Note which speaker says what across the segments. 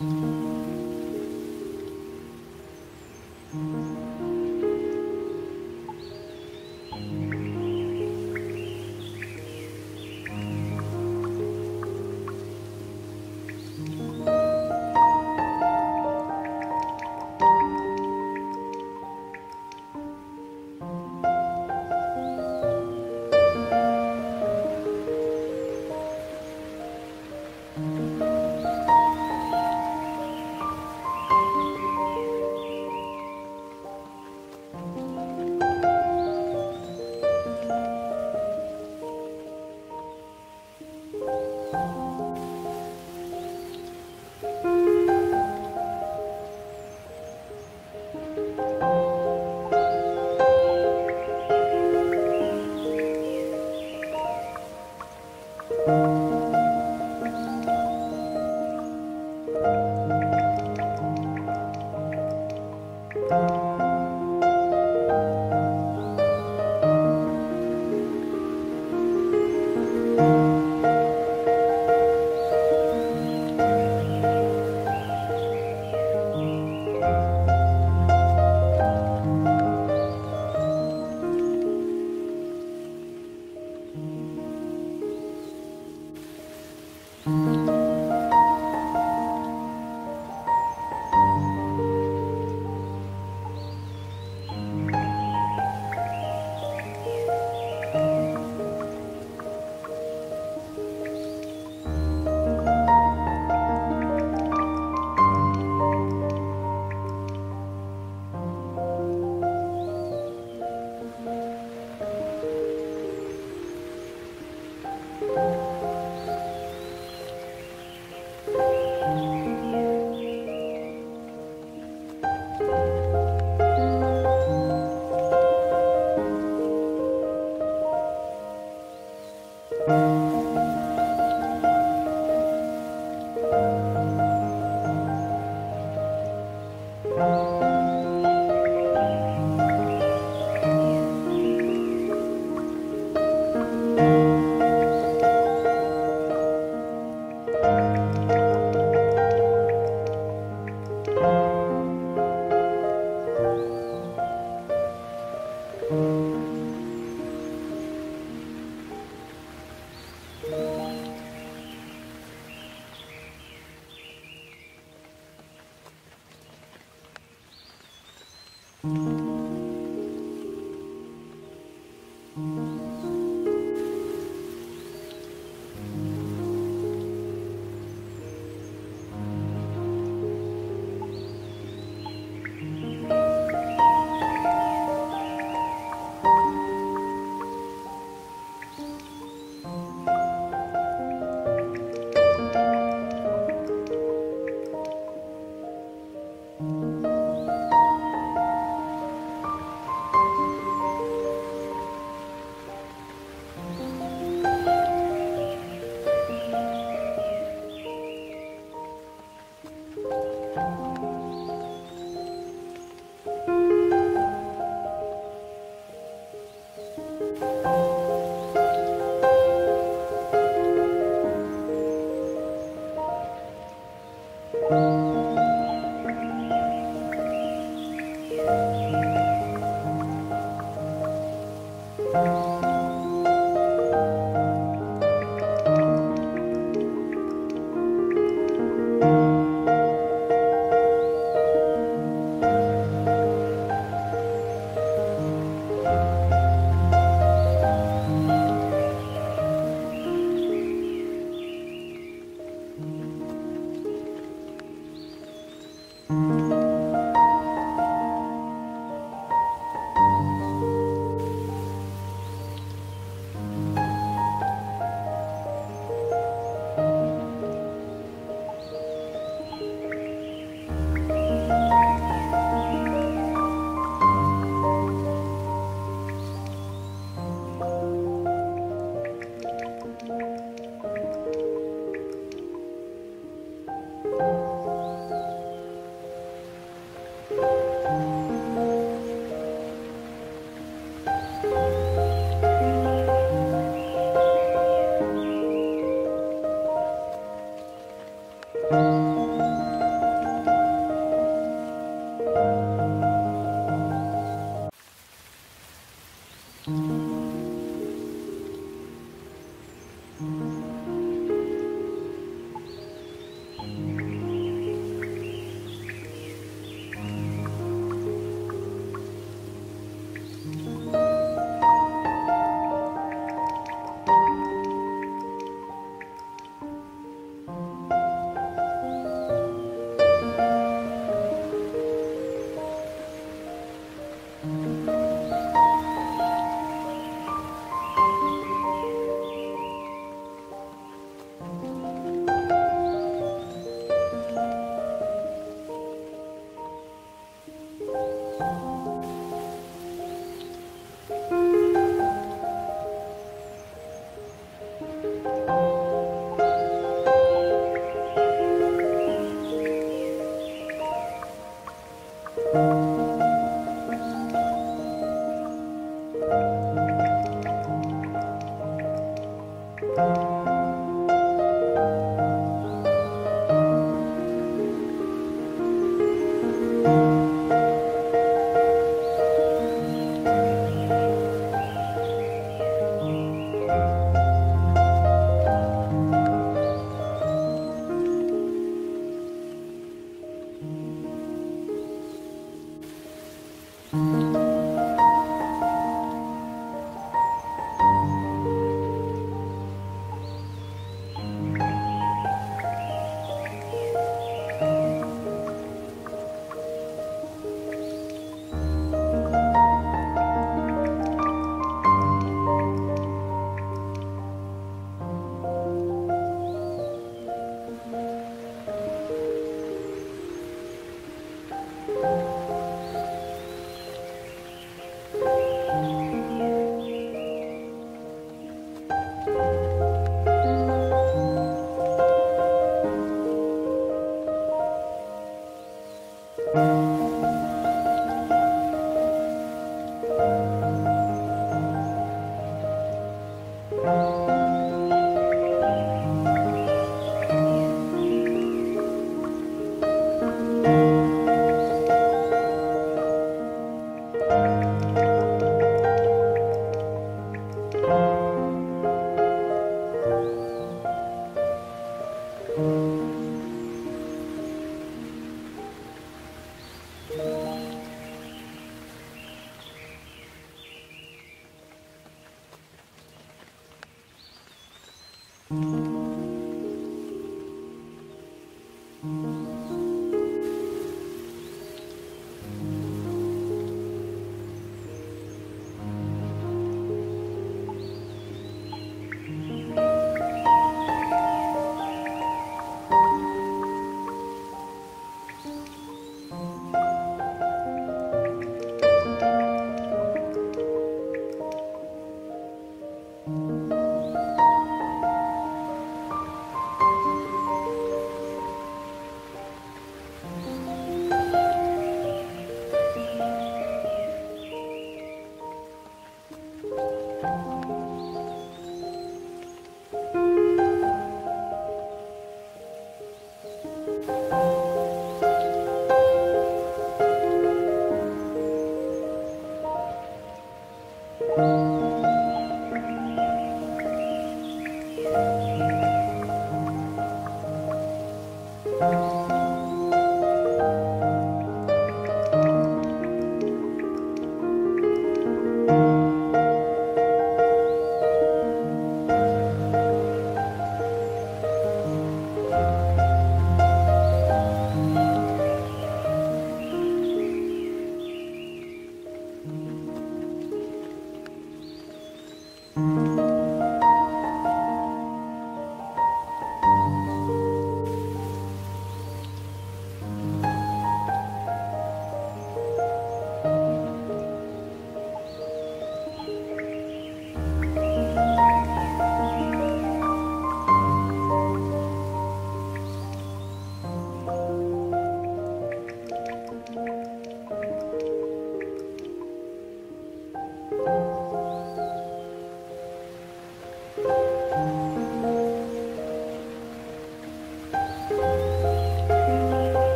Speaker 1: Mm-hmm.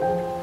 Speaker 1: thank you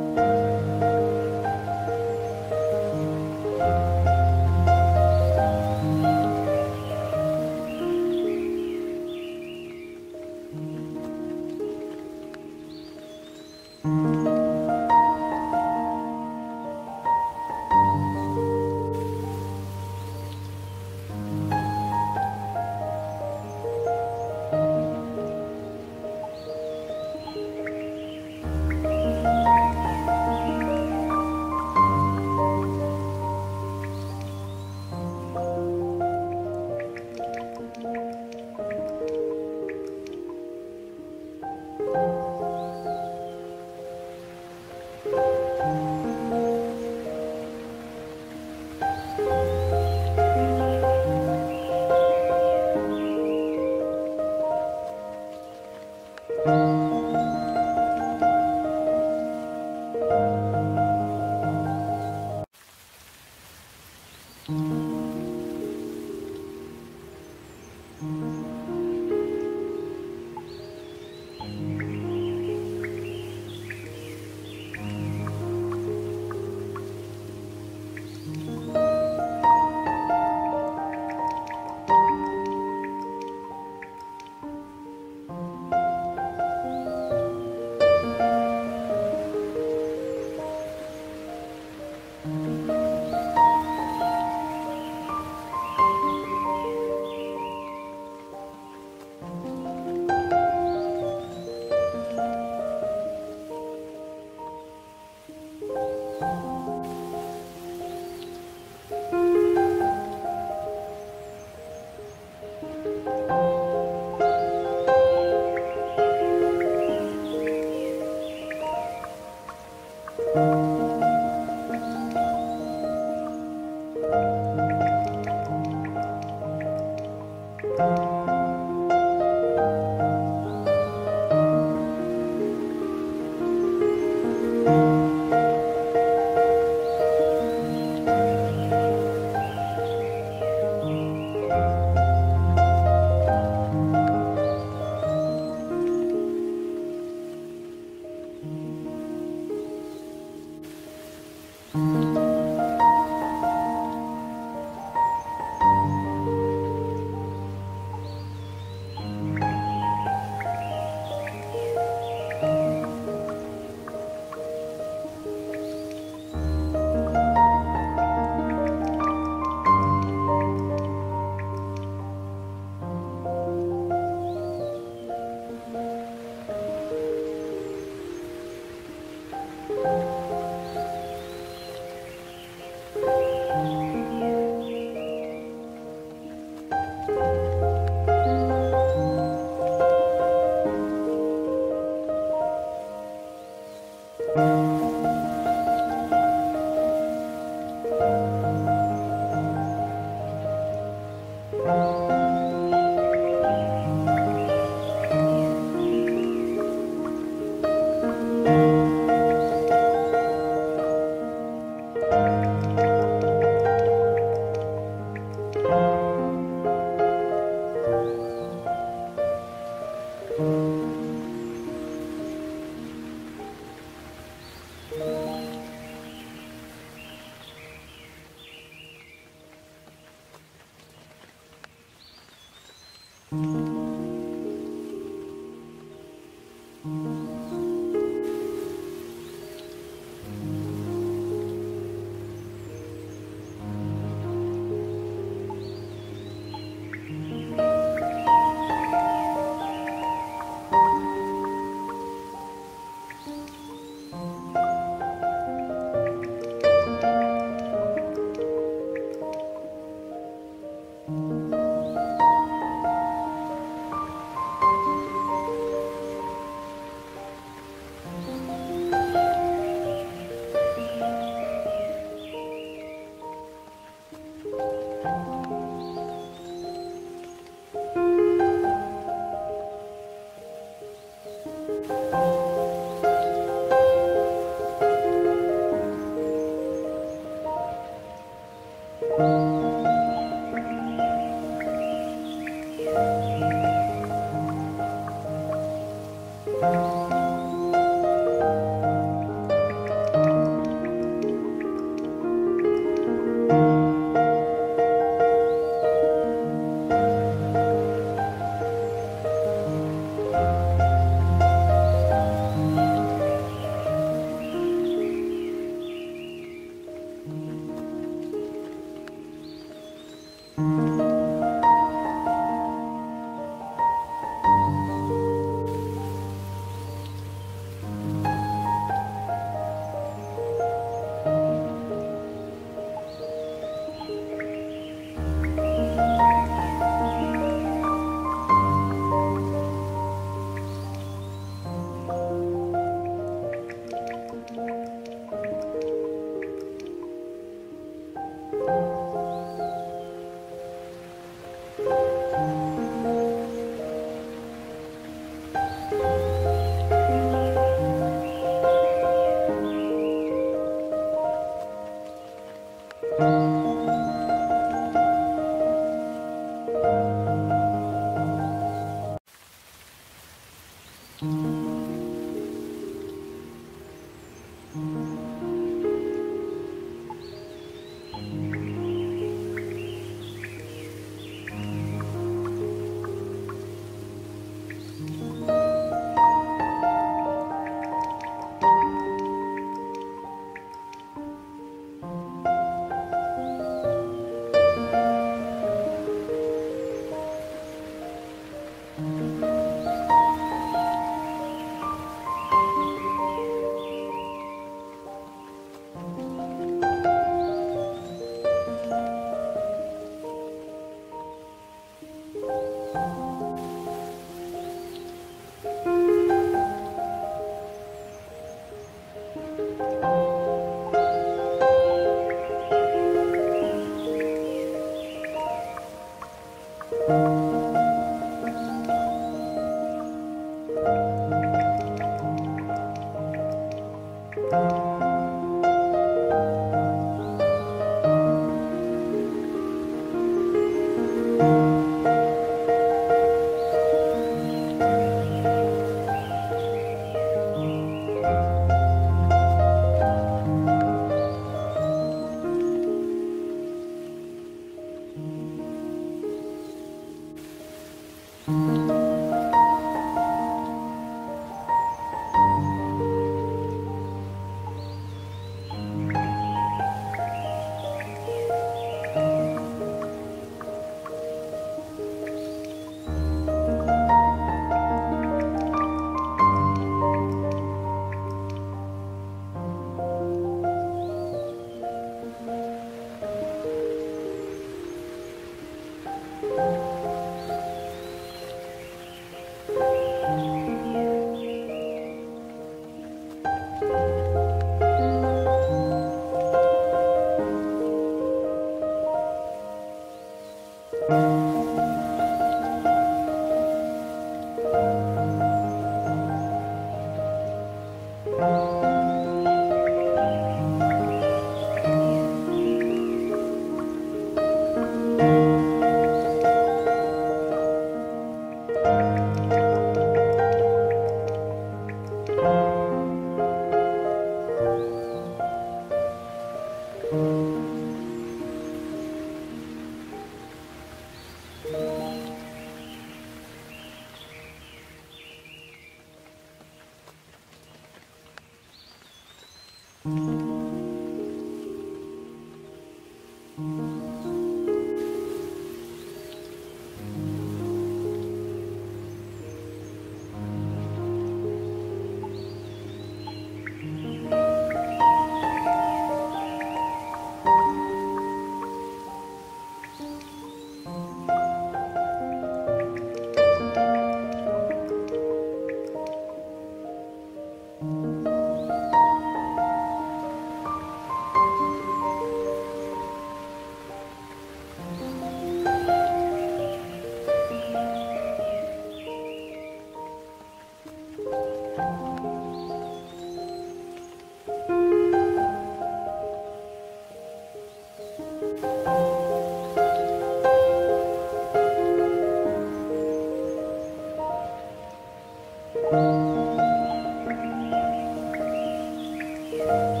Speaker 1: thank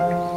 Speaker 1: you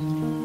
Speaker 1: Mm-hmm.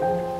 Speaker 1: thank you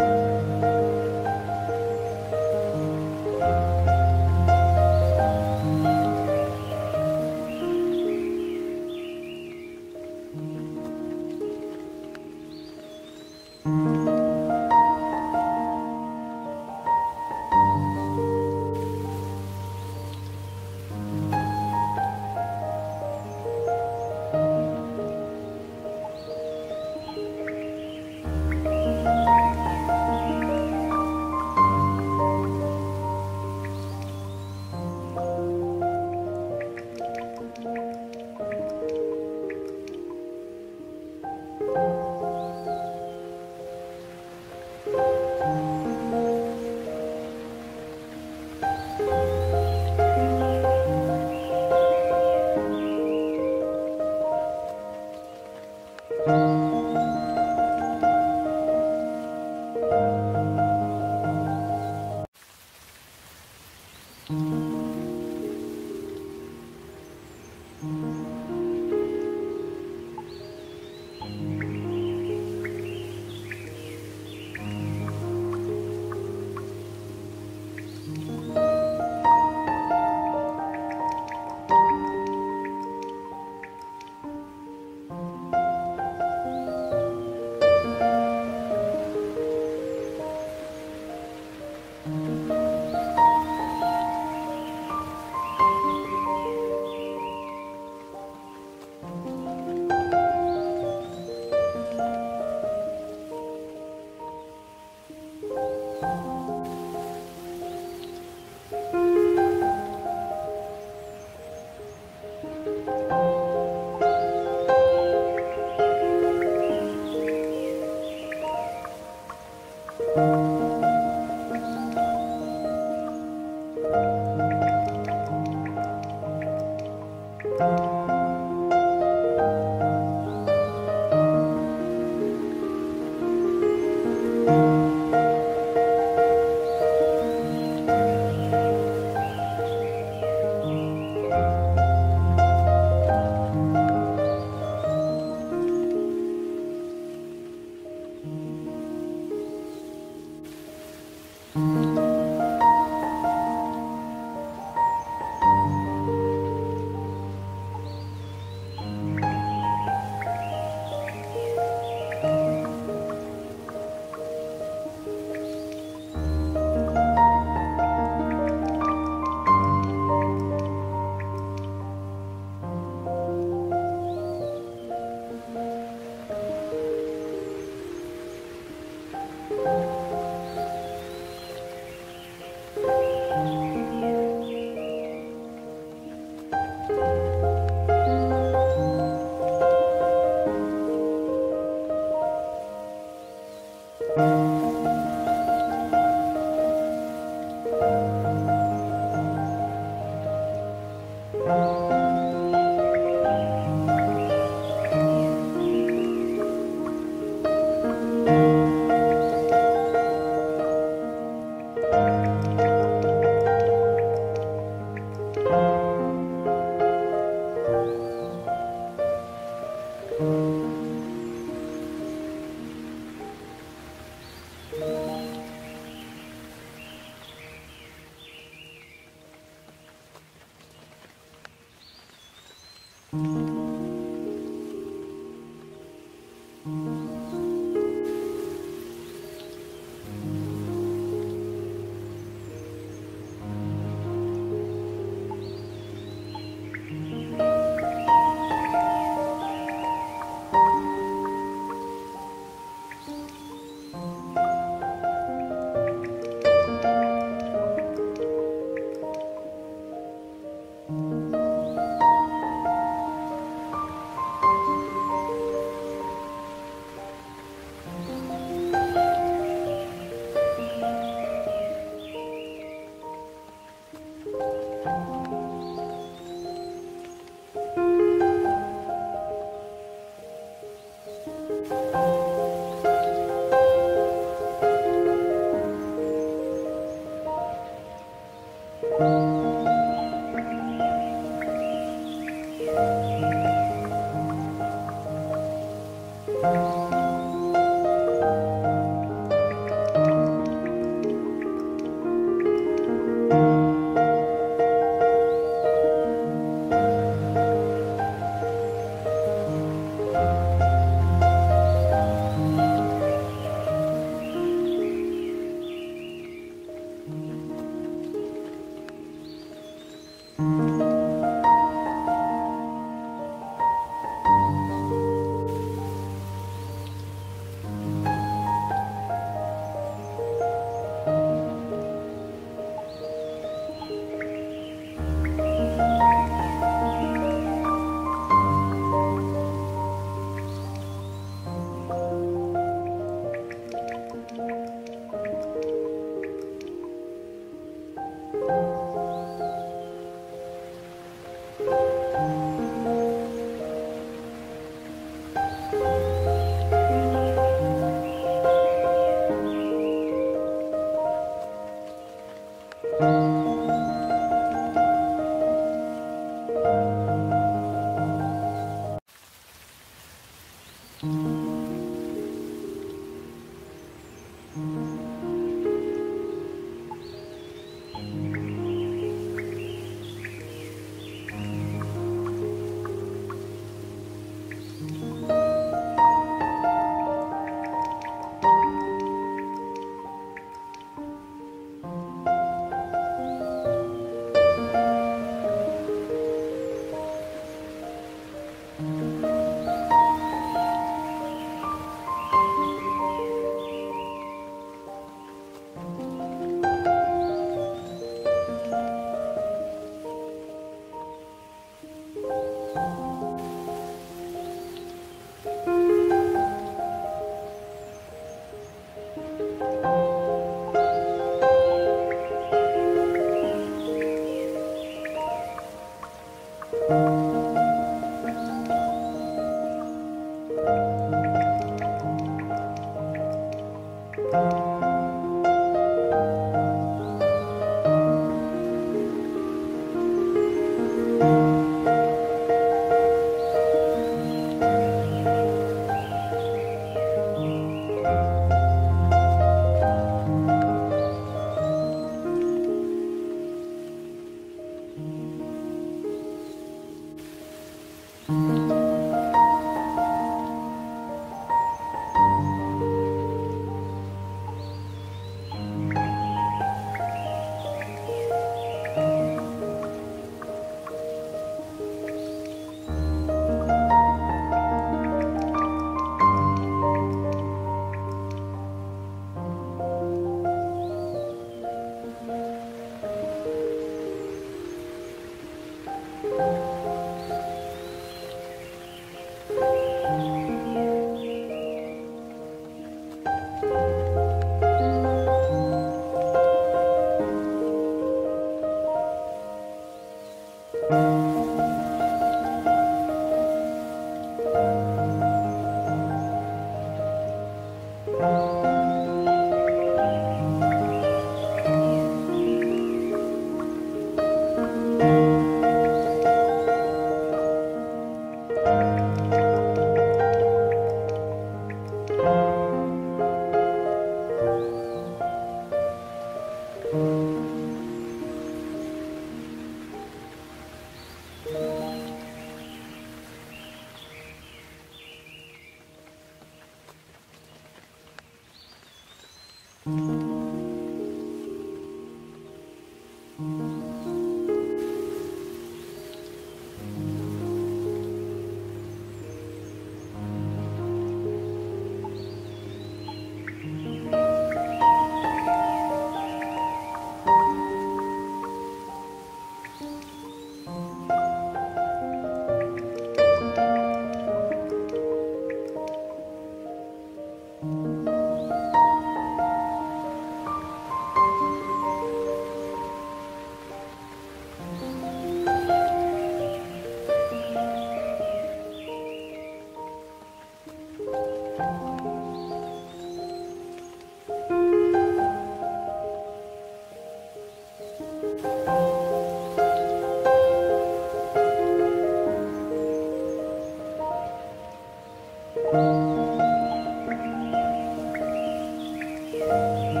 Speaker 1: Bye.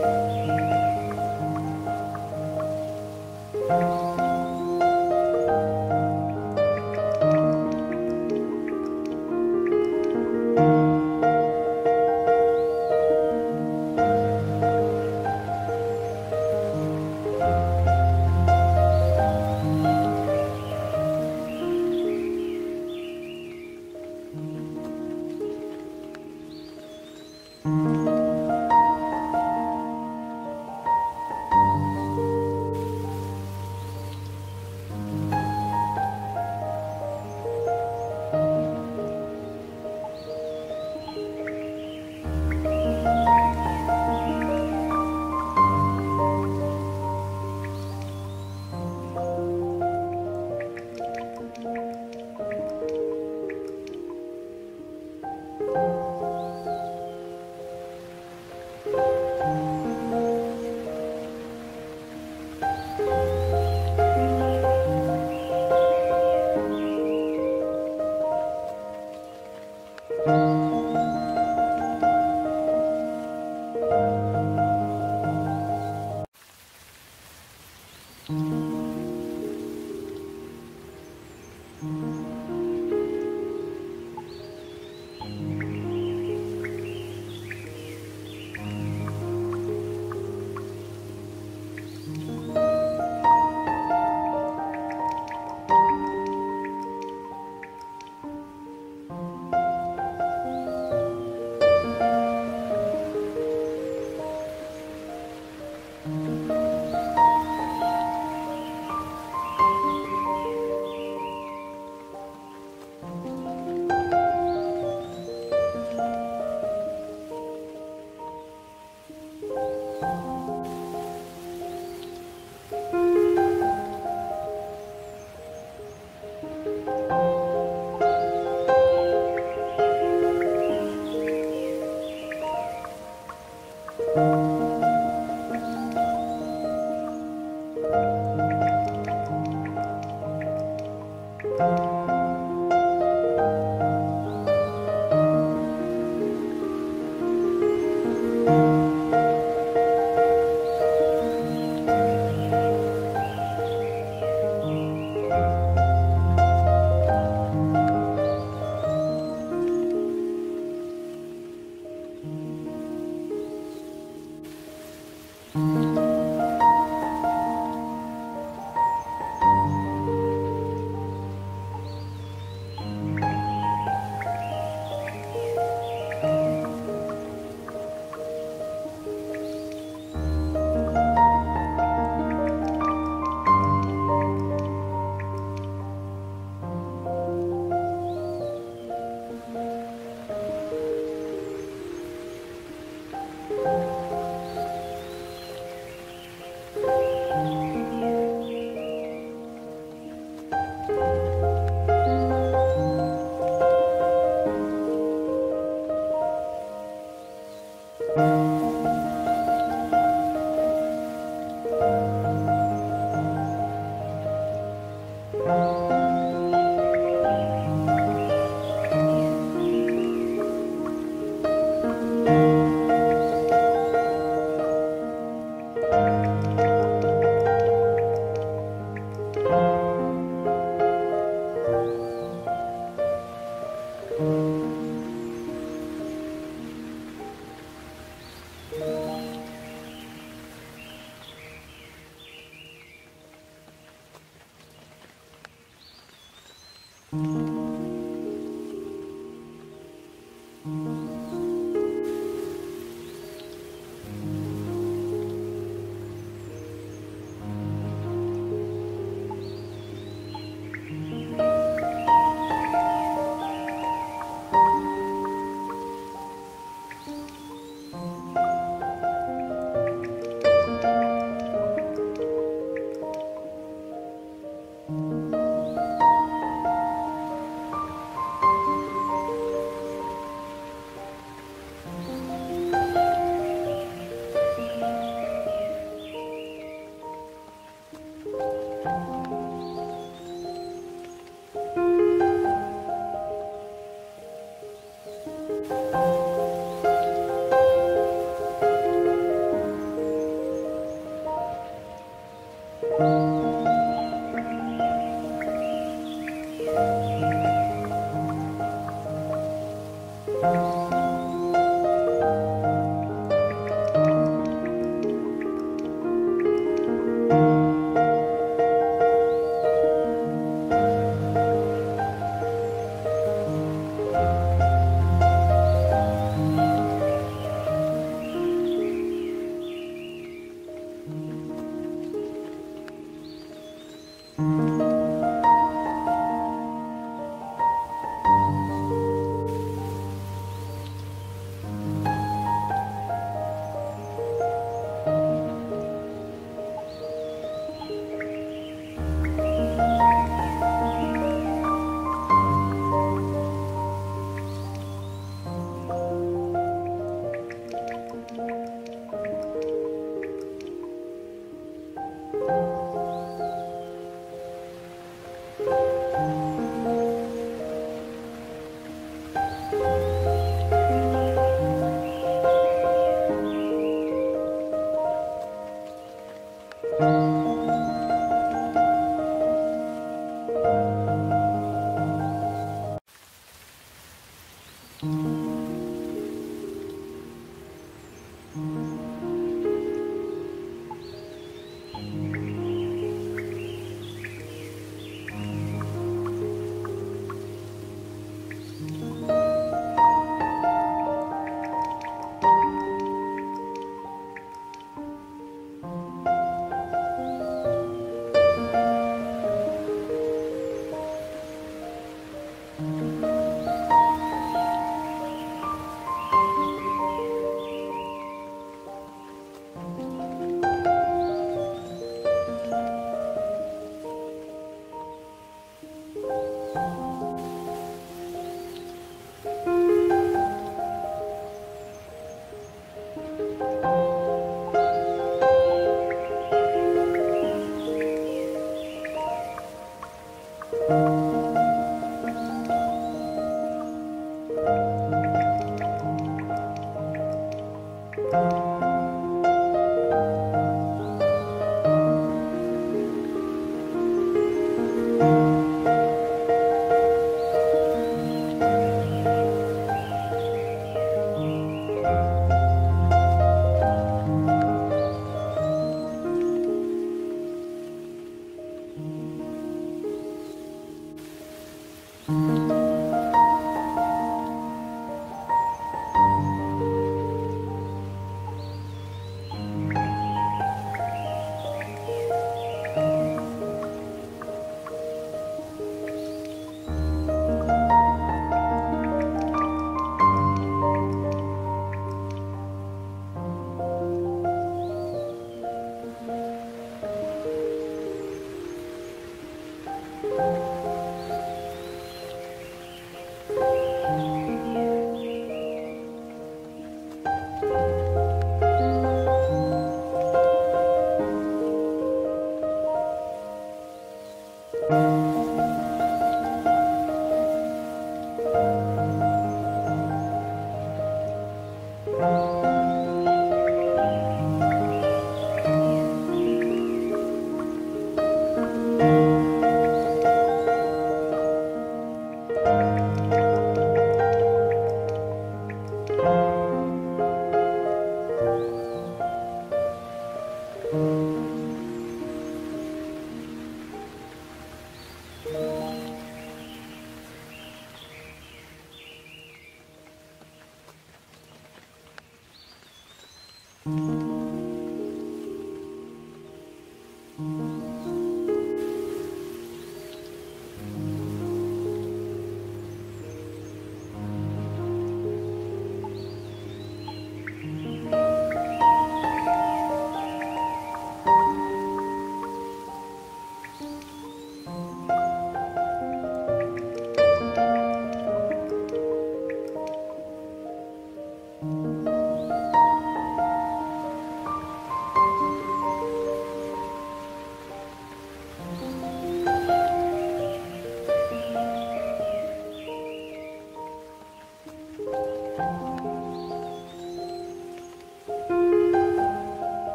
Speaker 1: Bye.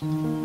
Speaker 1: Thank you.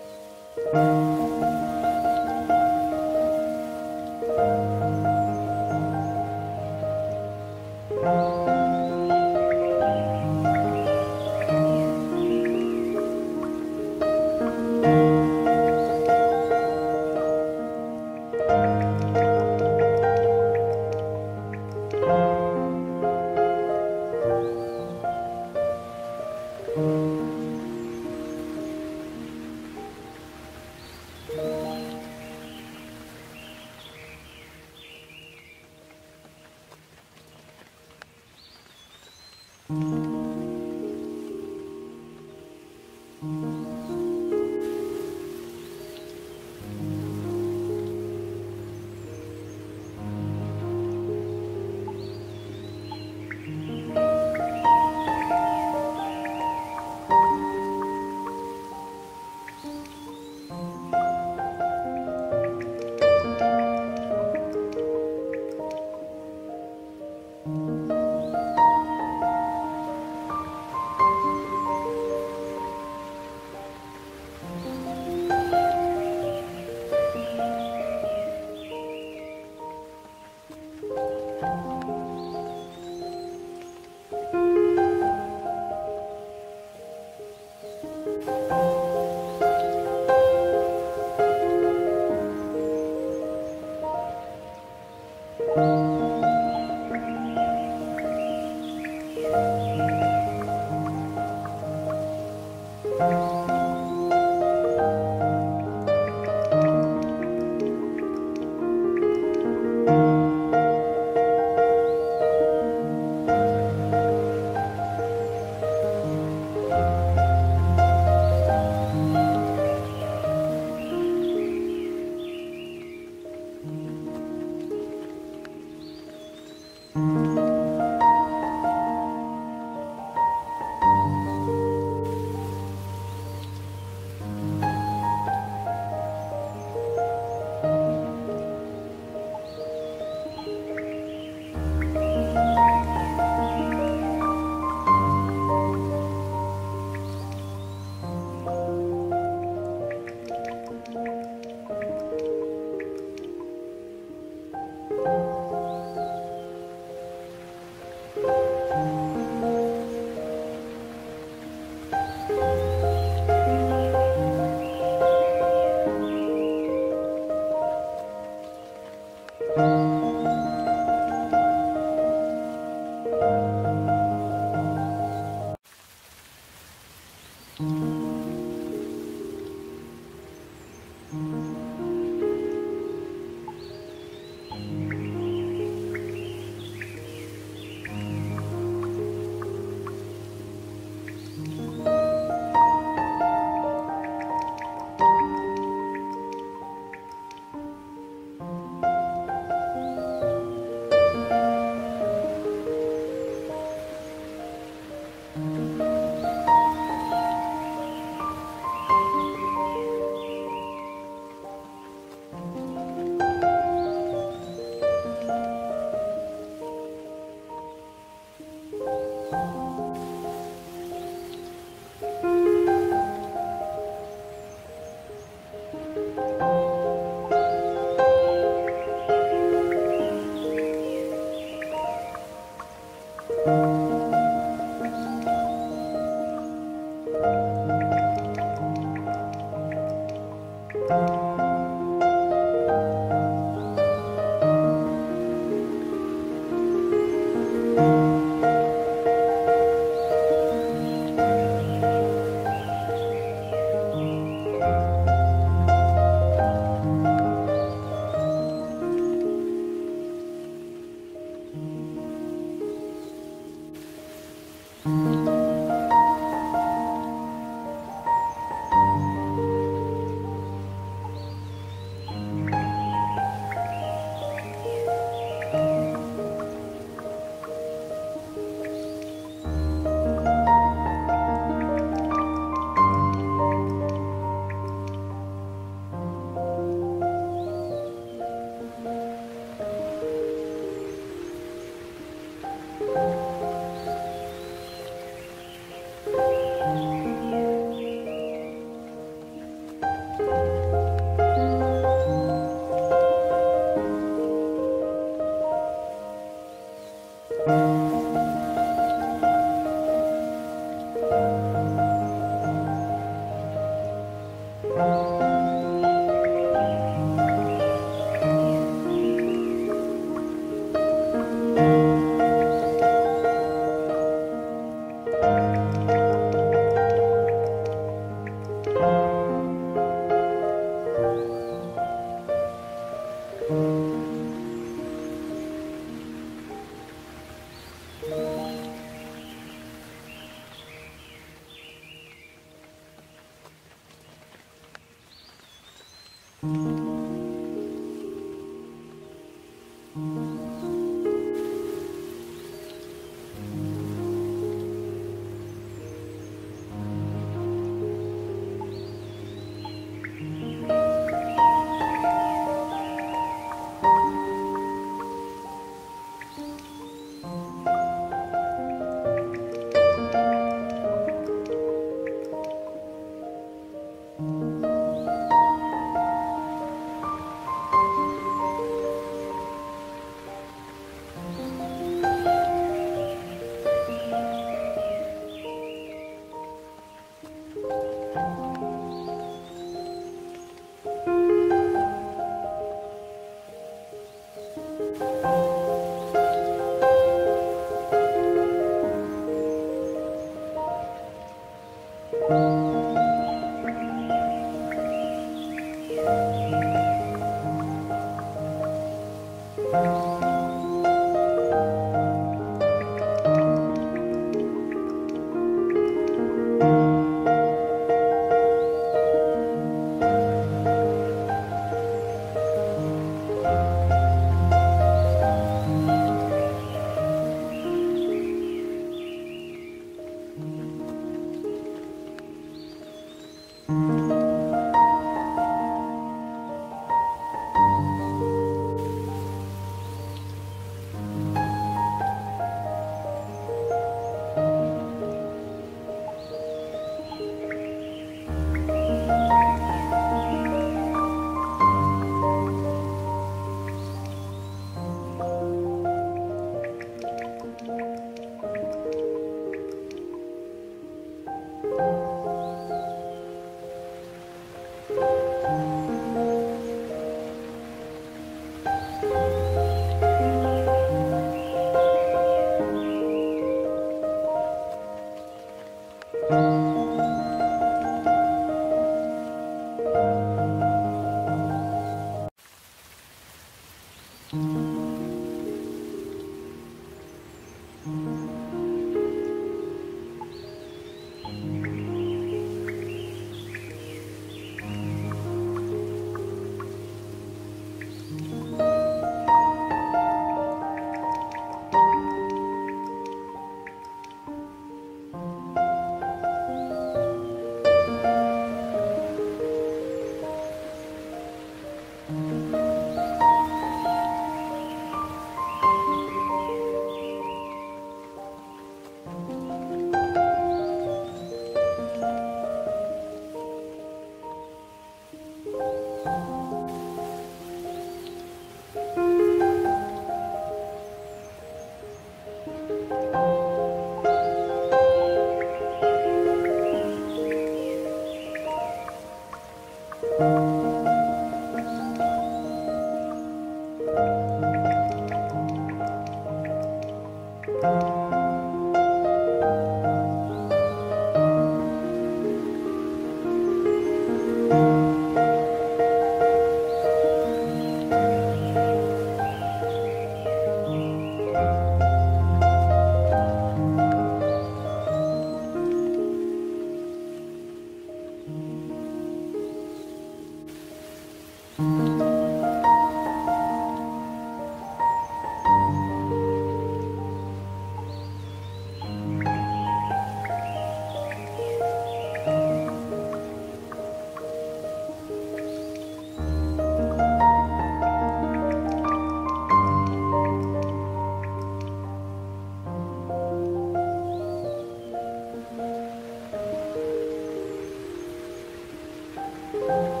Speaker 1: Thank you.